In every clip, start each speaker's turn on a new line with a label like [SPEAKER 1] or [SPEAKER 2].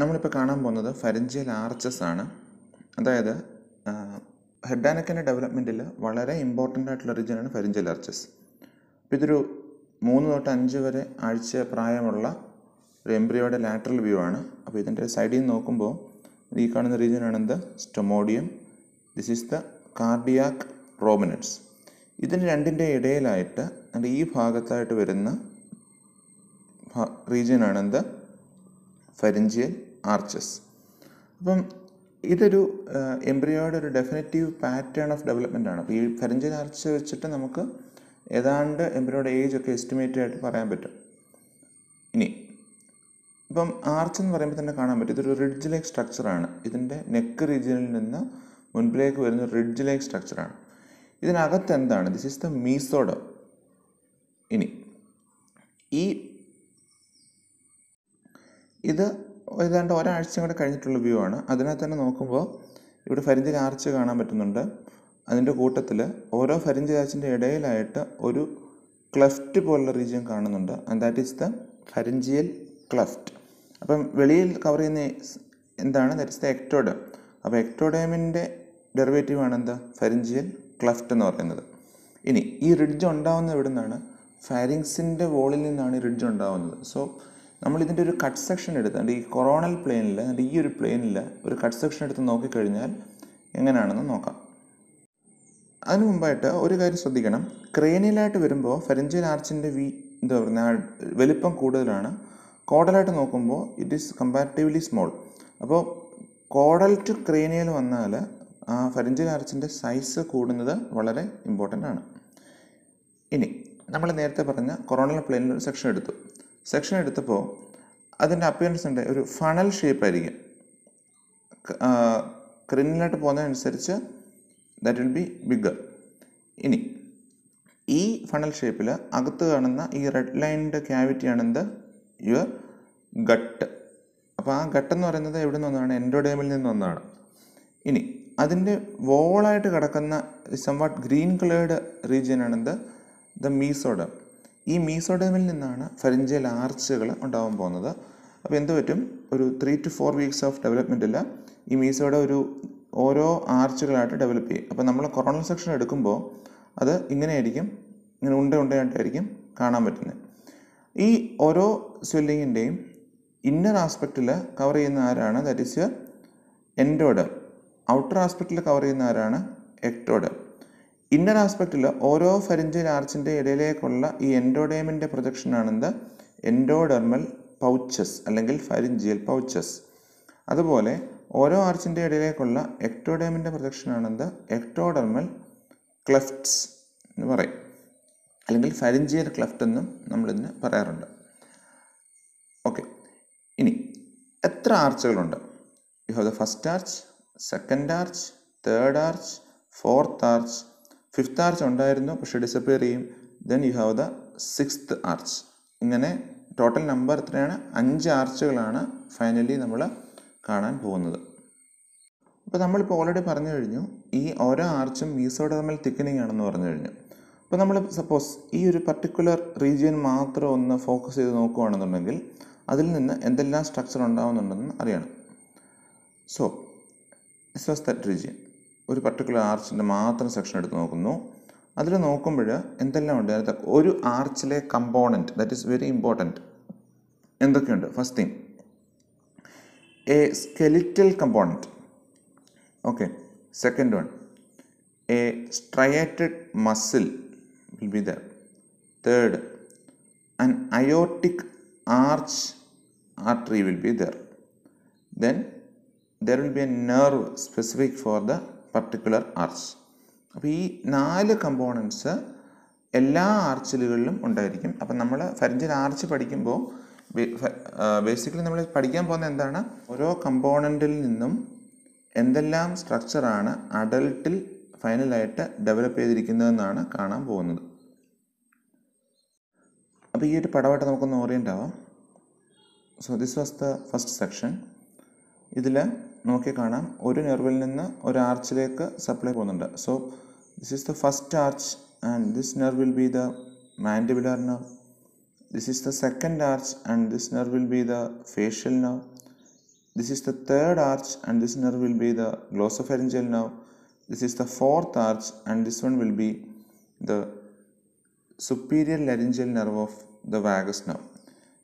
[SPEAKER 1] നമ്മളിപ്പോൾ കാണാൻ പോകുന്നത് ഫരഞ്ചിയൽ ആർച്ചസ് ആണ്. അതായത് ഹെഡ് ആൻഡ് നെക്കിന്റെ ഡെവലപ്മെന്റിൽ വളരെ ഇമ്പോർട്ടന്റ് ആയിട്ടുള്ള റീജിയനാണ് ഫരഞ്ചിയൽ ആർച്ചസ് അപ്പോൾ ഇതൊരു മൂന്ന് തൊട്ട് അഞ്ച് വരെ ആഴ്ച പ്രായമുള്ള ഒരു എംബ്രിയോയുടെ ലാറ്ററൽ വ്യൂ ആണ്. അപ്പോൾ ഇതിന്റെ സൈഡിൽ നിന്ന് നോക്കുമ്പോൾ ഈ കാണുന്ന റീജിയനാണ് എന്ത്? Stomodeum this is the cardiac prominence ഇതിന് രണ്ടിന്റെ ഇടയിലായിട്ട് ഈ ഭാഗത്തായിട്ട് വരുന്ന റീജിയനാണ് എന്ത്? ഫെറിഞ്ചിയൽ ആർച്ചസ് അപ്പം ഇതൊരു എംബ്രിയോയുടെ ഒരു ഡെഫിനറ്റീവ് പാറ്റേൺ ഓഫ് ഡെവലപ്മെന്റ് ആണ്. അപ്പോൾ ഈ ഫെറിഞ്ചിയൽ ആർച്ച് വെച്ചിട്ട് നമുക്ക് ഏതാണ്ട് എംബ്രിയോയുടെ ഏജ് ഒക്കെ എസ്റ്റിമേറ്റ് ആയിട്ട് പറയാൻ പറ്റും. ഇനി ഇപ്പം ആർച്ച് എന്ന് പറയുമ്പോൾ തന്നെ കാണാൻ പറ്റും. ഇതൊരു റിഡ്ജ് ലൈക്ക് സ്ട്രക്ചറാണ് ഇതിന്റെ നെക്ക് റീജിയനിൽ നിന്ന് മുൻപിലേക്ക് വരുന്ന റിഡ്ജ് ലൈക്ക് സ്ട്രക്ചറാണ് ഇതിനകത്ത് എന്താണ്? ദിസ് ഈസ് ദ മീസോഡം ഇനി ഈ ഇത് ഏതാണ്ട് ഒരാഴ്ചയും കൂടെ കഴിഞ്ഞിട്ടുള്ള വ്യൂ ആണ്. അതിനകത്ത് തന്നെ നോക്കുമ്പോൾ ഇവിടെ ഫരിഞ്ചിൽ ആർച്ച് കാണാൻ പറ്റുന്നുണ്ട്. അതിന്റെ കൂട്ടത്തിൽ ഓരോ ഫരിഞ്ച് ആർച്ചിന്റെ ഇടയിലായിട്ട് ഒരു ക്ലഫ്റ്റ് പോലുള്ള റീജിയൻ കാണുന്നുണ്ട്. And that is the pharyngeal cleft അപ്പം വെളിയിൽ കവർ ചെയ്യുന്ന എന്താണ്? ദാറ്റ് ഇസ് ദ എക്ടോഡം അപ്പോൾ എക്ടോഡേമിന്റെ ഡെറിവേറ്റീവ് ആണ് എന്താ? ഫരിഞ്ചിയൽ ക്ലഫ്റ്റ് എന്ന് പറയുന്നത്. ഇനി ഈ റിഡ്ജ് ഉണ്ടാവുന്നത് എവിടെ നിന്നാണ് ഫാരിങ്സിന്റെ വോളിൽ നിന്നാണ് ഈ റിഡ്ജ് ഉണ്ടാവുന്നത്. സോ നമ്മൾ ഇതിന്റെ ഒരു കട്ട് സെക്ഷൻ എടുത്ത് ഈ കൊറോണൽ പ്ലെയിനിൽ അതിന്റെ ഈ ഒരു പ്ലെയിനിൽ ഒരു കട്ട് സെക്ഷൻ എടുത്ത് നോക്കിക്കഴിഞ്ഞാൽ എങ്ങനെയാണെന്ന് നോക്കാം. അതിനു മുമ്പായിട്ട് ഒരു കാര്യം ശ്രദ്ധിക്കണം. ക്രേനിയലായിട്ട് വരുമ്പോൾ ഫെരഞ്ചിയൽ ആർച്ചിന്റെ വി എന്താ പറയുക വലിപ്പം കൂടുതലാണ്. കോഡലായിട്ട് നോക്കുമ്പോൾ ഇറ്റ് ഈസ് കമ്പാരിറ്റീവ്ലി സ്മോൾ അപ്പോൾ കോഡൽ ടു ക്രേനിയൽ വന്നാൽ ആ ഫെരഞ്ചിയൽ ആർച്ചിന്റെ സൈസ് കൂടുന്നത് വളരെ ഇമ്പോർട്ടന്റ് ആണ്. ഇനി നമ്മൾ നേരത്തെ പറഞ്ഞ കൊറോണൽ പ്ലെയിനിൽ ഒരു സെക്ഷൻ എടുത്തു. സെക്ഷൻ എടുത്തപ്പോൾ അതിന്റെ അപ്പിയറൻസ് ഉണ്ട്. ഒരു ഫണൽ ഷേപ്പ് ആയിരിക്കും. ക്രിമിനലായിട്ട് പോകുന്നതനുസരിച്ച് ദാറ്റ് വിൽ ബി ബിഗർ ഇനി ഈ ഫണൽ ഷേപ്പിൽ അകത്ത് കാണുന്ന ഈ റെഡ് ലൈനിന്റെ ക്യാവിറ്റിയാണ് എന്ത്? യുവർ ഗട്ട് അപ്പോൾ ആ ഗട്ട് എന്ന് പറയുന്നത് എവിടെ നിന്ന് വന്നതാണ് എൻഡോഡേമിൽ നിന്ന് വന്നതാണ്. ഇനി അതിന്റെ വോളായിട്ട് കിടക്കുന്ന സംവാട്ട് ഗ്രീൻ കളേർഡ് റീജിയൻ ആണെന്ത് ദ മീസോഡം ഈ മീസോഡമിൽ നിന്നാണ് ഫെറിഞ്ചിയൽ ആർച്ചുകൾ ഉണ്ടാവാൻ പോകുന്നത്. അപ്പോൾ എന്ത് പറ്റും? ഒരു three to four weeks of ഡെവലപ്മെന്റിൽ ഈ മീസോയുടെ ഒരു ഓരോ ആർച്ചുകളായിട്ട് ഡെവലപ്പ് ചെയ്യും. അപ്പോൾ നമ്മൾ കൊറോണൽ സെക്ഷൻ എടുക്കുമ്പോൾ അത് ഇങ്ങനെയായിരിക്കും. ഇങ്ങനെ ഉണ്ട ഉണ്ടയായിട്ടായിരിക്കും കാണാൻ പറ്റുന്നത്. ഈ ഓരോ സ്വെല്ലിങ്ങിന്റെയും ഇന്നർ ആസ്പെക്റ്റിൽ കവർ ചെയ്യുന്ന ആരാണ്? That is your endoderm outer ആസ്പെക്റ്റിൽ cover ചെയ്യുന്ന ആരാണ്? എക്ടോഡം ഇന്നർ ആസ്പെക്റ്റിൽ ഓരോ ഫെറിഞ്ചിയൽ ആർച്ചിന്റെ ഇടയിലേക്കുള്ള ഈ എൻഡോഡേമിന്റെ പ്രൊജക്ഷനാണെന്ത്? എൻഡോഡെർമൽ പൗച്ചസ് അല്ലെങ്കിൽ ഫരിഞ്ചിയൽ പൗച്ചസ്. അതുപോലെ ഓരോ ആർച്ചിന്റെ ഇടയിലേക്കുള്ള എക്ടോഡേമിന്റെ പ്രൊജക്ഷനാണെന്ത്? എക്ടോഡെർമൽ ക്ലഫ്റ്റ്സ് എന്ന് പറയും. അല്ലെങ്കിൽ ഫരിഞ്ചിയൽ ക്ലഫ്റ്റ് എന്നും നമ്മളിതിന് പറയാറുണ്ട്. ഓക്കെ. ഇനി എത്ര ആർച്ചുകളുണ്ട്? You have the first arch second arch third arch fourth arch fifth arch ഉണ്ടായിരുന്നു പക്ഷേ ഡിസപ്പിയർ ചെയ്യും. Then you have the sixth arch ഇങ്ങനെ ടോട്ടൽ നമ്പർ എത്രയാണ്? അഞ്ച് ആർച്ചുകളാണ് ഫൈനലി നമ്മൾ കാണാൻ പോകുന്നത്. അപ്പോൾ നമ്മളിപ്പോൾ ഓൾറെഡി പറഞ്ഞു കഴിഞ്ഞു ഈ ഓരോ ആർച്ചും മീസോഡർമൽ തിക്കനിങ് ആണെന്ന് പറഞ്ഞു കഴിഞ്ഞു. അപ്പോൾ നമ്മൾ സപ്പോസ് ഈ ഒരു പർട്ടിക്കുലർ റീജിയൻ മാത്രം ഒന്ന് ഫോക്കസ് ചെയ്ത് നോക്കുകയാണെന്നുണ്ടെങ്കിൽ അതിൽ നിന്ന് എന്തെല്ലാം സ്ട്രക്ചർ ഉണ്ടാകുന്നുണ്ടെന്ന് അറിയണം. So this was that region ഒരു പർട്ടിക്കുലർ ആർച്ചിന്റെ മാത്രം സെക്ഷൻ എടുത്ത് നോക്കുന്നു. അതിൽ നോക്കുമ്പോൾ എന്തെല്ലാം ഉണ്ട്? അതിനകത്ത് ഒരു ആർച്ചിലെ component that is very important എന്തൊക്കെയുണ്ട്? First thing a skeletal component okay second one a striated muscle will be there third an aortic arch artery will be there then there will be a nerve specific for the particular arch അപ്പോൾ ഈ നാല് components എല്ലാ ആർച്ചിലുകളിലും ഉണ്ടായിരിക്കും. അപ്പം നമ്മൾ ഫരിഞ്ചിൽ arch പഠിക്കുമ്പോൾ basically നമ്മൾ പഠിക്കാൻ പോകുന്ന എന്താണ്? ഓരോ കമ്പോണന്റിൽ നിന്നും എന്തെല്ലാം സ്ട്രക്ചറാണ് അഡൽട്ടിൽ ഫൈനലായിട്ട് ഡെവലപ്പ് ചെയ്തിരിക്കുന്നതെന്നാണ് കാണാൻ പോകുന്നത്. അപ്പോൾ ഈ ഒരു പടമായിട്ട് നമുക്കൊന്ന് ഓറിയന്റ് ആവാം. So this was the first section ഇതിൽ നോക്കി കാണാം ഒരു നെർവിൽ നിന്ന് ഒരു ആർച്ചിലേക്ക് സപ്ലൈ പോകുന്നുണ്ട് so this is the first arch and this nerve will be the mandibular nerve this is the second arch and this nerve will be the facial nerve this is the third arch and this nerve will be the glossopharyngeal nerve this is the fourth arch and this one will be the superior laryngeal nerve of the vagus nerve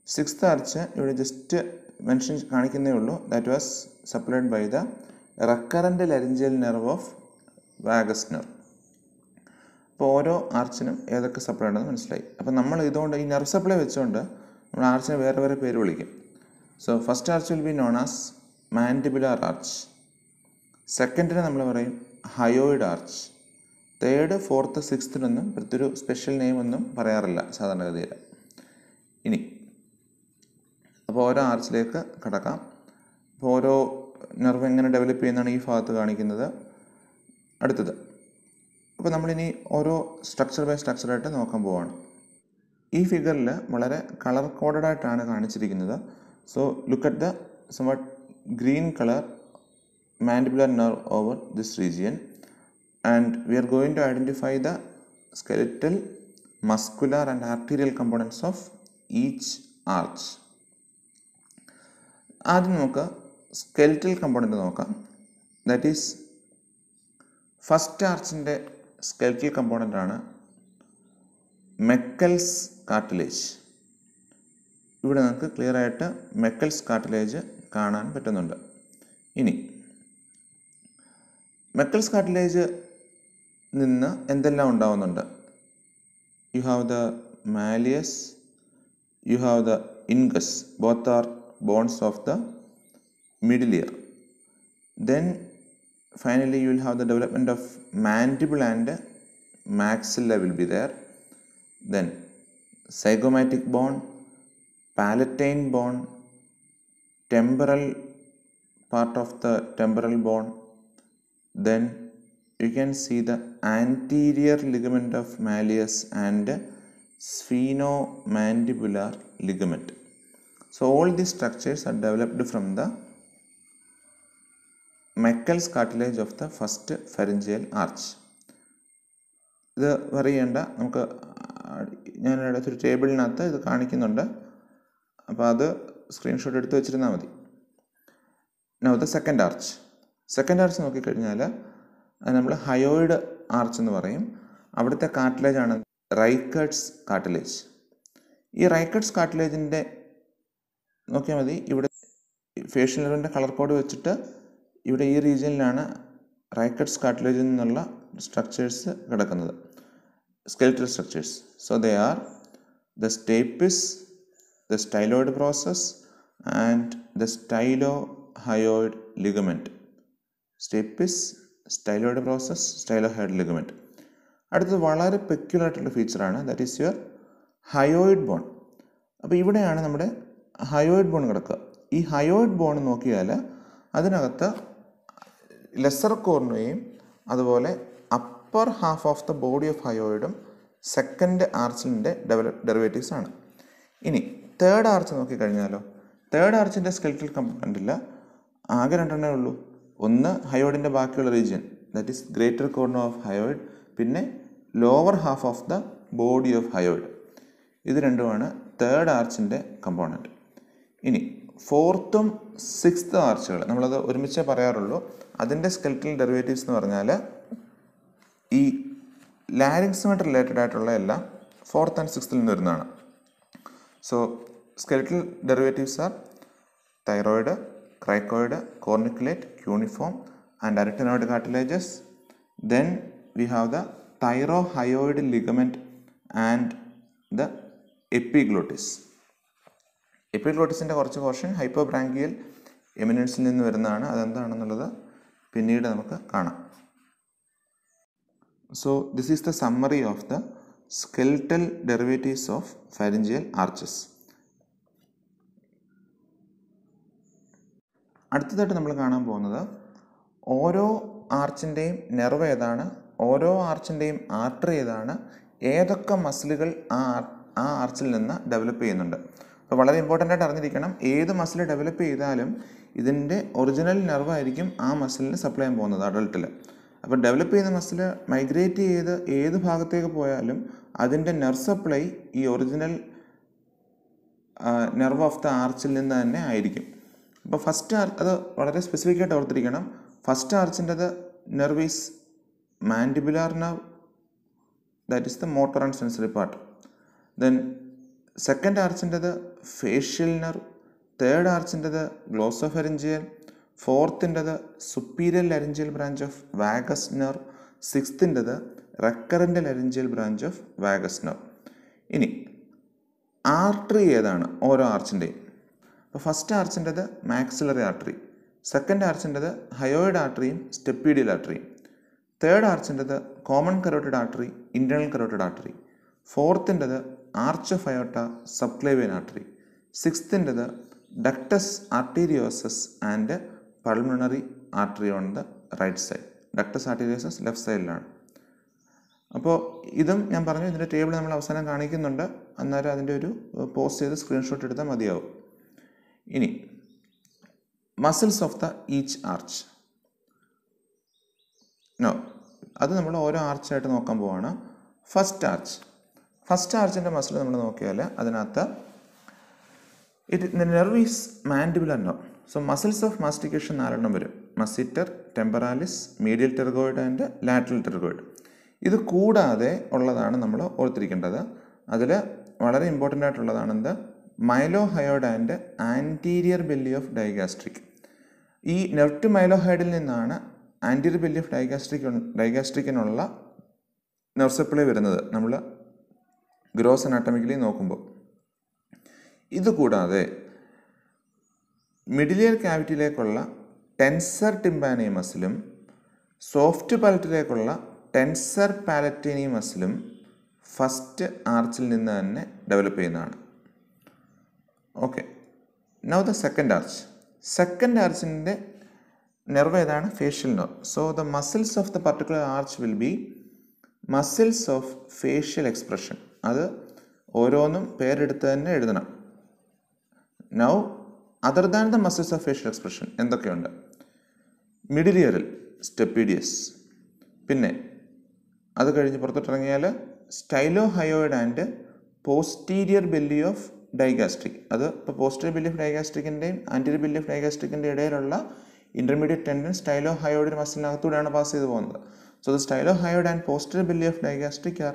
[SPEAKER 1] sixth arch ഇവിടെ just mention കാണിക്കുന്നേ ഉള്ളൂ. That was supplied by the recurrent laryngeal nerve of vagus nerve അപ്പോൾ ഓരോ ആർച്ചിനും ഏതൊക്കെ supply ഉണ്ടെന്ന് മനസ്സിലായി. അപ്പോൾ നമ്മൾ ഇതുകൊണ്ട് ഈ നെർവ് സപ്ലൈ വെച്ചുകൊണ്ട് നമ്മൾ ആർച്ചിനെ വേറെ വേറെ പേര് വിളിക്കും. So first arch will be known as mandibular arch സെക്കൻഡിന് നമ്മൾ പറയും ഹയോയിഡ് ആർച്ച് തേർഡ് ഫോർത്ത് സിക്സ്ത്തിനൊന്നും പ്രത്യേക സ്പെഷ്യൽ നെയിം ഒന്നും പറയാറില്ല സാധാരണഗതിയിൽ. ഇനി അപ്പോൾ ഓരോ ആർച്ചിലേക്ക് കടക്കാം. അപ്പോൾ ഓരോ നെർവ് എങ്ങനെ ഡെവലപ്പ് ചെയ്യുന്നതാണ് ഈ ഭാഗത്ത് കാണിക്കുന്നത്. അടുത്തത്. അപ്പോൾ നമ്മളിനി ഓരോ സ്ട്രക്ചർ ബൈ സ്ട്രക്ചറായിട്ട് നോക്കാൻ പോവാണ്. ഈ ഫിഗറിൽ വളരെ കളർ കോഡഡ് ആയിട്ടാണ് കാണിച്ചിരിക്കുന്നത്. So look at the some green colour mandibular nerve over this region and we are going to identify the skeletal muscular and arterial components of each arch. ആദ്യം നമുക്ക് skeletal component നോക്കാം. That is first ആർച്ചിന്റെ skeletal component ആണ് Meckel's cartilage. ഇവിടെ നമുക്ക് clear ആയിട്ട് Meckel's cartilage കാണാൻ പറ്റുന്നുണ്ട്. ഇനി മെക്കൽസ് കാർട്ടിലേജ് നിന്ന് എന്തെല്ലാം ഉണ്ടാവുന്നുണ്ട്? You have the malleus you have the incus both are bones of the middle ear. Then finally you will have the development of mandible and maxilla will be there. Then zygomatic bone, palatine bone, temporal part of the temporal bone. Then you can see the anterior ligament of malleus and sphenomandibular ligament. So all these structures are developed from the Meckel's cartilage of the first pharyngeal arch ഇത് പറയേണ്ട നമുക്ക് ഞാൻ അടുത്തൊരു ടേബിളിനകത്ത് ഇത് കാണിക്കുന്നുണ്ട്. അപ്പോൾ അത് screenshot എടുത്ത് വെച്ചിരുന്നാൽ മതി. Now the second arch second arch നോക്കിക്കഴിഞ്ഞാൽ അത് നമ്മൾ ഹയോയിഡ് ആർച്ച് എന്ന് പറയും. അവിടുത്തെ കാർട്ടിലേജ് ആണ് റൈക്കട്സ് കാർട്ടിലേജ് ഈ റൈക്കട്സ് കാർട്ടിലേജിന്റെ നോക്കിയാൽ മതി. ഇവിടെ ഫേഷ്യൽ നെർവിന്റെ കളർ കോഡ് വെച്ചിട്ട് ഇവിടെ ഈ റീജിയനിലാണ് റൈക്കട്സ് കാട്ടിലേജിൽ നിന്നുള്ള സ്ട്രക്ചേഴ്സ് കിടക്കുന്നത്. Skeletal structures so they are the stapes the styloid process and the stylohyoid ligament stapes styloid process stylohyoid ligament അടുത്തത് വളരെ പെക്യുലർ ആയിട്ടുള്ള ഫീച്ചറാണ് that is your hyoid bone അപ്പോൾ ഇവിടെയാണ് നമ്മുടെ ഹയോയിഡ് ബോൺ കിടക്കുക. ഈ ഹയോയിഡ് ബോൺ നോക്കിയാൽ അതിനകത്ത് ലെസർ കോർണയും അതുപോലെ upper half of the body of ഹയോയിഡും second ആർച്ചിന്റെ ഡെവലപ്പ് ഡെറിവേറ്റീവ്സ് ആണ്. ഇനി തേർഡ് ആർച്ച് നോക്കിക്കഴിഞ്ഞാലോ? തേർഡ് ആർച്ചിന്റെ സ്കെൽറ്റൽ കമ്പണന്റിൽ ആകെ രണ്ടെണ്ണേ ഉള്ളൂ. ഒന്ന് ഹയോയിഡിന്റെ ബാക്കിയുള്ള region that is greater cornu of hyoid പിന്നെ lower half of the body of hyoid ഇത് രണ്ടുമാണ് തേർഡ് ആർച്ചിന്റെ കമ്പോണന്റ് ഇനി ഫോർത്തും സിക്സ്ത് ആർച്ചുകൾ നമ്മളത് ഒരുമിച്ച് പറയാറുള്ളൂ. അതിന്റെ സ്കെൽറ്റൽ ഡെറിവേറ്റീവ്സ് എന്ന് പറഞ്ഞാൽ ഈ ലാരിങ്സുമായിട്ട് റിലേറ്റഡ് ആയിട്ടുള്ള എല്ലാം ഫോർത്ത് ആൻഡ് സിക്സ്ത്തിൽ നിന്ന് വരുന്നതാണ്. So skeletal derivatives are thyroid cricoid corniculate cuneiform and arytenoid cartilages. Then we have the thyrohyoid ligament and the epiglottis എപ്പിഗ്ലോട്ടിസിന്റെ കുറച്ച് പോർഷൻ ഹൈപ്പോ ബ്രാങ്കിയൽ എമിനൻസിൽ നിന്ന് വരുന്നതാണ്. അതെന്താണെന്നുള്ളത് പിന്നീട് നമുക്ക് കാണാം. So this is the summary of the skeletal derivatives of pharyngeal arches അടുത്തതായിട്ട് നമ്മൾ കാണാൻ പോകുന്നത് ഓരോ ആർച്ചിന്റെയും നെർവ് ഏതാണ് ഓരോ ആർച്ചിന്റെയും ആർട്ടറി ഏതാണ് ഏതൊക്കെ മസിലുകൾ ആ ആ ആർച്ചിൽ നിന്ന് ഡെവലപ്പ് ചെയ്യുന്നുണ്ട്. അപ്പോൾ വളരെ ഇമ്പോർട്ടന്റ് ആയിട്ട് അറിഞ്ഞിരിക്കണം ഏത് മസിൽ ഡെവലപ്പ് ചെയ്താലും ഇതിന്റെ ഒറിജിനൽ നെർവായിരിക്കും ആ മസിലിന് സപ്ലൈ ചെയ്യാൻ പോകുന്നത് അഡൾട്ടിൽ അപ്പോൾ ഡെവലപ്പ് ചെയ്യുന്ന മസിൽ മൈഗ്രേറ്റ് ചെയ്ത് ഏത് ഭാഗത്തേക്ക് പോയാലും അതിന്റെ നെർവ് സപ്ലൈ ഈ ഒറിജിനൽ നെർവ് ഓഫ് ദ ആർച്ചിൽ നിന്ന് തന്നെ ആയിരിക്കും. അപ്പോൾ ഫസ്റ്റ് ആർ അത് വളരെ സ്പെസിഫിക് ആയിട്ട് ഓർത്തിരിക്കണം. First ആർച്ചിന്റെത് nerve is mandibular nerve that is the motor and sensory part then second ആർച്ചിന്റെത് facial nerve third ആർച്ചിന്റെത് glossopharyngeal ഫോർത്തിന്റെത് superior laryngeal branch of vagus nerve സിക്സ്തിന്റെത് recurrent laryngeal branch of vagus nerve ഇനി artery ഏതാണ് ഓരോ ആർച്ചിന്റെയും അപ്പോൾ first ആർച്ചിന്റെത് maxillary artery second ആർച്ചിന്റെത് hyoid ആർട്ടറിയും stapedial ആർട്ടറിയും third ആർച്ചിന്റെത് common carotid artery internal carotid artery ഫോർത്തിന്റെത് arch of aorta subclavian artery സിക്സ്തിന്റെത് ductus arteriosus and pulmonary artery on the right side ductus arteriosus left സൈഡിലാണ് അപ്പോൾ ഇതും ഞാൻ പറഞ്ഞു ഇതിന്റെ ടേബിൾ നമ്മൾ അവസാനം കാണിക്കുന്നുണ്ട്. അന്നേരം അതിന്റെ ഒരു പോസ്റ്റ് ചെയ്ത് സ്ക്രീൻഷോട്ട് എടുത്താൽ മതിയാവും. ഇനി muscles of the each arch no അത് നമ്മൾ ഓരോ ആർച്ചായിട്ട് നോക്കാൻ പോവാണ്. ഫസ്റ്റ് ആർച്ച് ഫസ്റ്റ് ആർച്ചിന്റെ മസിൽ നമ്മൾ നോക്കിയാൽ അതിനകത്ത് it nerve is mandible nerve so muscles of mastication നാലെണ്ണം വരും. മസിറ്റർ ടെമ്പറാലിസ് മീഡിയൽ ടെർഗോയിഡ് ആൻഡ് ലാറ്ററൽ ടെർഗോയിഡ് ഇത് കൂടാതെ ഉള്ളതാണ് നമ്മൾ ഓർത്തിരിക്കേണ്ടത്. അതിൽ വളരെ ഇമ്പോർട്ടന്റ് ആയിട്ടുള്ളതാണ് എന്ത്? Mylohyoid and anterior belly of digastric ഈ ടു മൈലോഹൈഡിൽ നിന്നാണ് ആന്റീരിയർ ബെല്ലി ഓഫ് ഡൈഗാസ്ട്രിക് ഡൈഗാസ്ട്രിക്കിനുള്ള നെർവ് വരുന്നത്. നമ്മൾ ഗ്രോസ് അനാട്ടമിക്കലി നോക്കുമ്പോൾ ഇതുകൂടാതെ മിഡിലിയർ ക്യാവിറ്റിയിലേക്കുള്ള ടെൻസർ ടിംബാനി മസിലും സോഫ്റ്റ് പാലറ്റിലേക്കുള്ള ടെൻസർ പാലറ്റിനി മസിലും ഫസ്റ്റ് ആർച്ചിൽ നിന്ന് തന്നെ ഡെവലപ്പ് ചെയ്യുന്നതാണ്. Okay. Now the second arch. Second ആർച്ചിന്റെ nerve ഏതാണ്? Facial nerve. So the muscles of the particular arch will be muscles of facial expression. അത് ഓരോന്നും പേരെടുത്ത് തന്നെ എഴുതണം. Now other than the muscles of facial expression എന്തൊക്കെയുണ്ട്? Middle ഇയറിൽ stapedius പിന്നെ അത് കഴിഞ്ഞ് പുറത്തോട്ടിറങ്ങിയാൽ stylohyoid and posterior belly of digastric അത് ഇപ്പോൾ പോസ്റ്റീരിയർ ബെല്ലി ഓഫ് ഡൈഗാസ്ട്രിക്കിന്റെയും ആന്റീരിയർ ബെല്ലി ഓഫ് ഡൈഗാസ്ട്രിക്കിന്റെ ഇടയിലുള്ള ഇന്റർമീഡിയറ്റ് ടെൻഡൻ സ്റ്റൈലോ ഹയോയിഡ് മസിലിനകത്തൂടെയാണ് പാസ് ചെയ്ത് പോകുന്നത്. So the stylohyoid and posterior belly of digastric are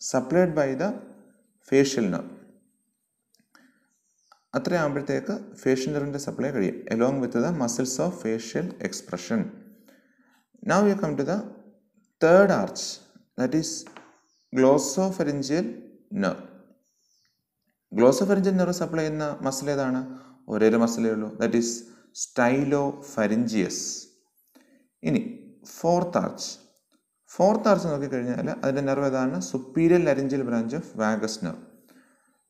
[SPEAKER 1] supplied by the facial nerve അത്രയാകുമ്പോഴത്തേക്ക് facial നെർവിന്റെ supply കഴിയും along with the muscles of facial expression now you come to the third arch that is glossopharyngeal nerve glossopharyngeal nerve supply ചെയ്യുന്ന muscle ഏതാണ്? ഒരേ ഒരു മസിലേ ഉള്ളൂ that is സ്റ്റൈലോ ഫെറിഞ്ചിയസ് ഇനി fourth arch fourth arch നോക്കിക്കഴിഞ്ഞാൽ അതിന്റെ നെർവ് ഏതാണ്? Superior laryngeal branch of vagus nerve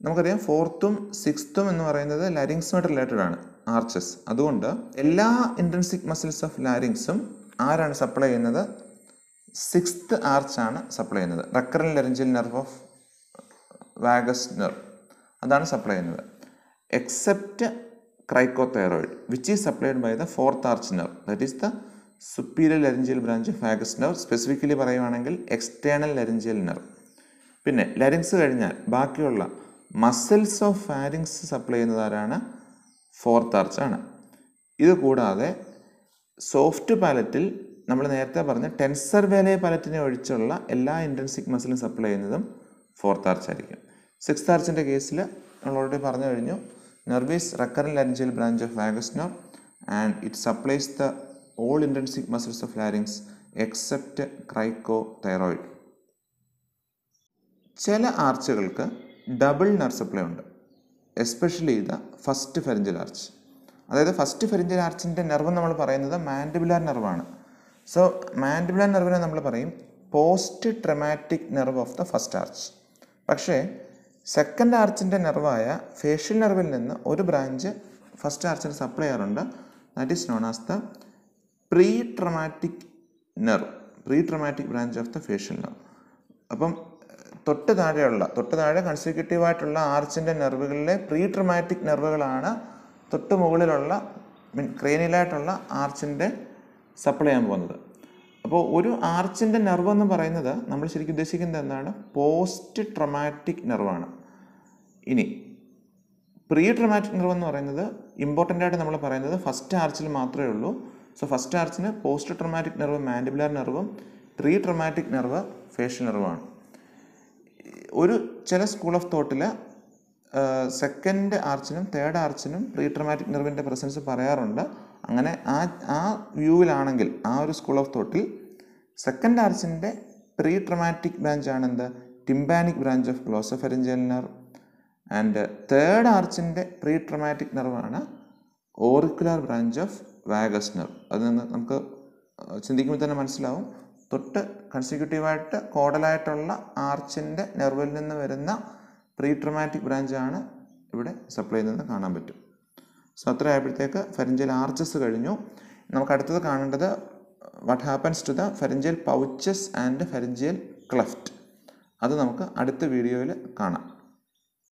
[SPEAKER 1] നമുക്കറിയാം ഫോർത്തും സിക്സ്ത്തും എന്ന് പറയുന്നത് ലാരിങ്സുമായിട്ട് റിലേറ്റഡ് ആണ് ആർച്ചസ് അതുകൊണ്ട് എല്ലാ ഇന്റൻസിക് മസിൽസ് ഓഫ് ലാരിങ്സും ആരാണ് സപ്ലൈ ചെയ്യുന്നത്? സിക്സ്ത് ആർച്ചാണ് സപ്ലൈ ചെയ്യുന്നത്. Recurrent laryngeal nerve of vagus nerve അതാണ് സപ്ലൈ ചെയ്യുന്നത്. Except cricothyroid which is supplied by the fourth arch nerve that is the superior laryngeal branch of vagus nerve specifically പറയുവാണെങ്കിൽ external laryngeal nerve പിന്നെ larynx കഴിഞ്ഞാൽ ബാക്കിയുള്ള muscles of pharynx supply ചെയ്യുന്നത് ആരാണ്? Fourth arch ആണ്. ഇത് കൂടാതെ സോഫ്റ്റ് പാലറ്റിൽ നമ്മൾ നേരത്തെ പറഞ്ഞ ടെൻസർ വേലയ പാലറ്റിനെ ഒഴിച്ചുള്ള എല്ലാ ഇന്റൻസിക് മസിലും സപ്ലൈ ചെയ്യുന്നതും ഫോർത്ത് ആർച്ച് ആയിരിക്കും. സിക്സ് ആർച്ചിന്റെ കേസിൽ നമ്മൾ ഓൾറെഡി പറഞ്ഞു കഴിഞ്ഞു. Nerve is recurrent laryngeal branch of vagus nerve and it supplies the all intrinsic muscles of larynx except cricothyroid ചില ആർച്ചുകൾക്ക് ഡബിൾ നർവ് സപ്ലൈ ഉണ്ട് എസ്പെഷ്യലി ഇത് ഫസ്റ്റ് ഫെറിഞ്ചൽ ആർച്ച് അതായത് ഫസ്റ്റ് ഫെറിഞ്ചൽ ആർച്ചിന്റെ നെർവ് നമ്മൾ പറയുന്നത് മാൻഡിബുലാർ നെർവാണ് സോ മാൻഡിബുലാർ നെർവിനെ നമ്മൾ പറയും post trematic nerve of the first arch പക്ഷേ സെക്കൻഡ് ആർച്ചിന്റെ നെർവായ ഫേഷ്യൽ നെർവിൽ നിന്ന് ഒരു ബ്രാഞ്ച് ഫസ്റ്റ് ആർച്ചിന് സപ്ലൈ ചെയ്യാറുണ്ട്. That is known as the pre trematic nerve pre trematic branch of the facial nerve അപ്പം തൊട്ട് താഴെയുള്ള തൊട്ട് താഴെ കൺസിക്യൂട്ടീവായിട്ടുള്ള ആർച്ചിന്റെ നെർവുകളിലെ പ്രീ ട്രമാറ്റിക് നെർവുകളാണ് തൊട്ട് മുകളിലുള്ള മീൻ ക്രെയിനിലായിട്ടുള്ള ആർച്ചിന്റെ സപ്ലൈ ചെയ്യാൻ പോകുന്നത്. അപ്പോൾ ഒരു ആർച്ചിന്റെ നെർവ് എന്ന് പറയുന്നത് നമ്മൾ ശരിക്കും ഉദ്ദേശിക്കുന്നത് എന്താണ്? പോസ്റ്റ് ട്രമാറ്റിക് നെർവാണ് ഇനി പ്രീ ട്രമാറ്റിക് നെർവ് എന്ന് പറയുന്നത് ഇമ്പോർട്ടന്റ് ആയിട്ട് നമ്മൾ പറയുന്നത് ഫസ്റ്റ് ആർച്ചിൽ മാത്രമേ ഉള്ളൂ. സോ ഫസ്റ്റ് ആർച്ചിന് പോസ്റ്റ് ട്രമാറ്റിക് നെർവ് മാൻഡിബുലാർ നെർവും പ്രീ ട്രമാറ്റിക് നെർവ് ഫേഷ്യൽ നെർവാണ് ഒരു ചില സ്കൂൾ ഓഫ് തോട്ടിൽ സെക്കൻഡ് ആർച്ചിനും തേർഡ് ആർച്ചിനും പ്രീ ട്രമാറ്റിക് നെർവിന്റെ പ്രസൻസ് പറയാറുണ്ട്. അങ്ങനെ ആ ആ വ്യൂവിലാണെങ്കിൽ ആ ഒരു സ്കൂൾ ഓഫ് തോട്ടിൽ സെക്കൻഡ് ആർച്ചിന്റെ പ്രീ ട്രമാറ്റിക് ബ്രാഞ്ച് ആണ് എന്ത്? Tympanic branch of glossopharyngeal nerve and third ആർച്ചിന്റെ pre trematic നെർവാണ് auricular branch of vagus nerve അത് നിന്ന് നമുക്ക് ചിന്തിക്കുമ്പോൾ തന്നെ മനസ്സിലാവും. തൊട്ട് കൺസിക്യൂട്ടീവായിട്ട് കോഡലായിട്ടുള്ള ആർച്ചിന്റെ നെർവിൽ നിന്ന് വരുന്ന പ്രീ ട്രമാറ്റിക് ബ്രാഞ്ചാണ് ഇവിടെ സപ്ലൈ നിന്ന് കാണാൻ പറ്റും. സോ അത്ര ആയപ്പോഴത്തേക്ക് ഫെരഞ്ചൽ ആർച്ചസ് കഴിഞ്ഞു. നമുക്ക് അടുത്തത് കാണേണ്ടത് what happens to the pharyngeal pouches and pharyngeal cleft അത് നമുക്ക് അടുത്ത വീഡിയോയിൽ കാണാം.